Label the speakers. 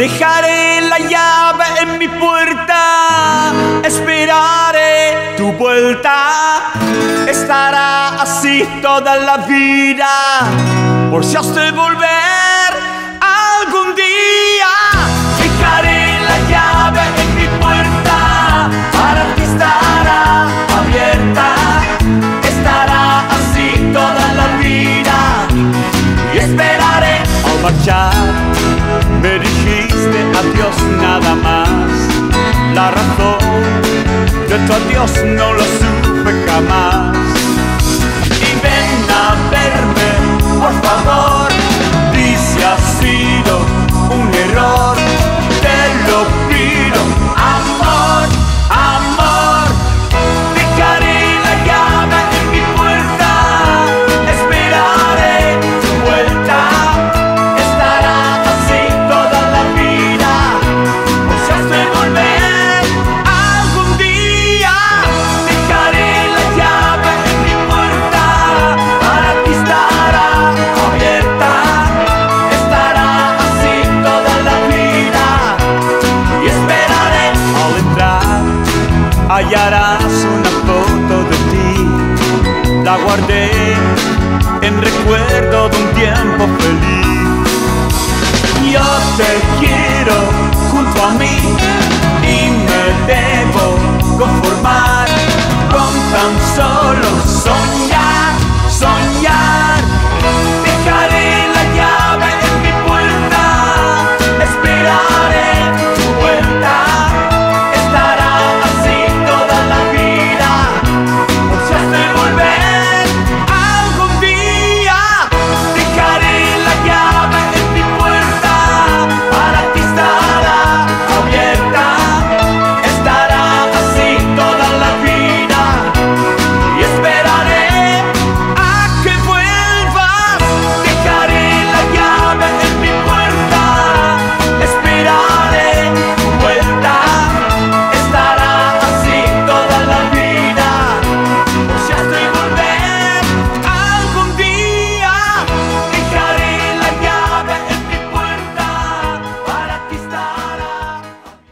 Speaker 1: Dejaré la llave en mi puerta, esperaré tu vuelta. Estará así toda la vida, por si has de volver algún día. Dejaré la llave en mi puerta, para ti estará abierta. Estará así toda la vida y esperaré al marchar. La razón adiós no lo supe jamás. Hallarás una foto de ti. La guardé en recuerdo de un tiempo feliz. Yo te quiero junto a mí y me debo conformar